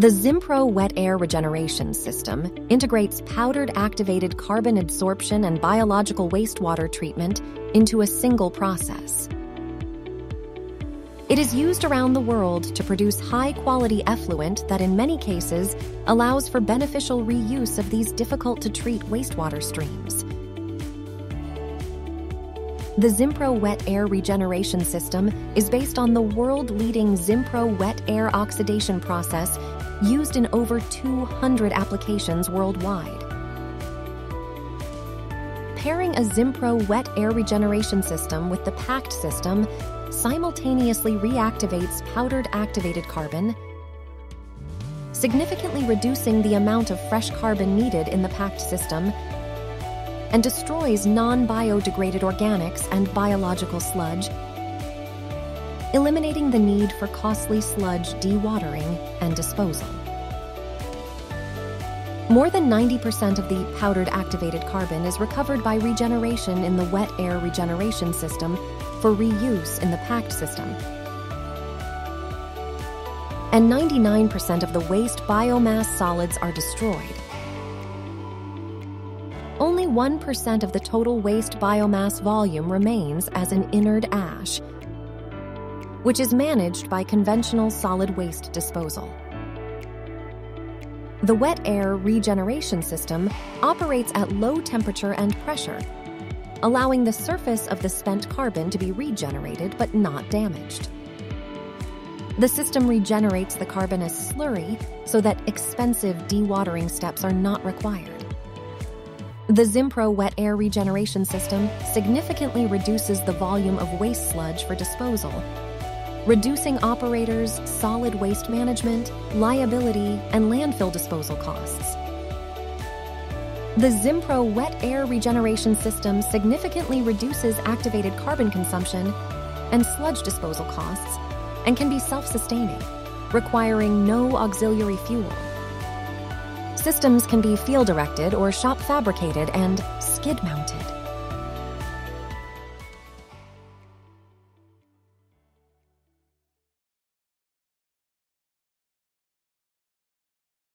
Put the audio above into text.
The Zimpro Wet Air Regeneration System integrates powdered activated carbon adsorption and biological wastewater treatment into a single process. It is used around the world to produce high quality effluent that, in many cases, allows for beneficial reuse of these difficult to treat wastewater streams. The Zimpro Wet Air Regeneration System is based on the world leading Zimpro Wet Air Oxidation process used in over 200 applications worldwide. Pairing a Zimpro Wet Air Regeneration System with the PACT system simultaneously reactivates powdered activated carbon, significantly reducing the amount of fresh carbon needed in the PACT system and destroys non biodegraded organics and biological sludge, eliminating the need for costly sludge dewatering and disposal. More than 90% of the powdered activated carbon is recovered by regeneration in the wet air regeneration system for reuse in the PACT system. And 99% of the waste biomass solids are destroyed. Only 1% of the total waste biomass volume remains as an inert ash, which is managed by conventional solid waste disposal. The wet air regeneration system operates at low temperature and pressure, allowing the surface of the spent carbon to be regenerated but not damaged. The system regenerates the carbon as slurry so that expensive dewatering steps are not required. The Zimpro wet air regeneration system significantly reduces the volume of waste sludge for disposal, reducing operators' solid waste management, liability, and landfill disposal costs. The Zimpro wet air regeneration system significantly reduces activated carbon consumption and sludge disposal costs and can be self sustaining, requiring no auxiliary fuel. Systems can be field erected or shop fabricated and skid mounted.